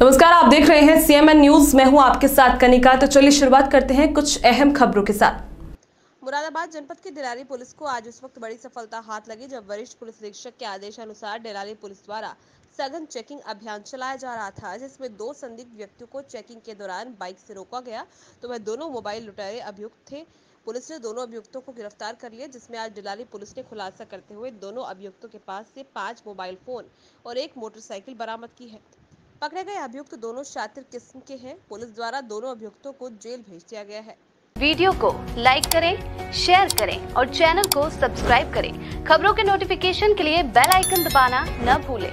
रहे हैं CMN news मैं हूँ आपके साथ कनिका। तो चलिए शुरुआत करते हैं कुछ अहम खबरों के साथ। मुरादाबाद जनपद की डिलारी पुलिस को आज उस वक्त बड़ी सफलता हाथ लगी, जब वरिष्ठ पुलिस अधीक्षक के आदेशानुसार डिलारी पुलिस द्वारा सघन चेकिंग अभियान चलाया जा रहा था, जिसमें दो संदिग्ध व्यक्तियों को चेकिंग के दौरान बाइक से रोका गया। तो वह दोनों मोबाइल लुटेरे अभियुक्त थे। पुलिस ने दोनों अभियुक्तों को गिरफ़्तार कर लिया, जिसमें आज डिलाली पुलिस ने खुलासा करते हुए दोनों अभियुक्तों के पास से पाँच मोबाइल फ़ोन और एक मोटरसाइकिल बरामद की है। पकड़े गए अभियुक्त दोनों शातिर किस्म के हैं। पुलिस द्वारा दोनों अभियुक्तों को जेल भेज दिया गया है। वीडियो को लाइक करें, शेयर करें और चैनल को सब्सक्राइब करें। खबरों के नोटिफिकेशन के लिए बेल आइकन दबाना न भूलें।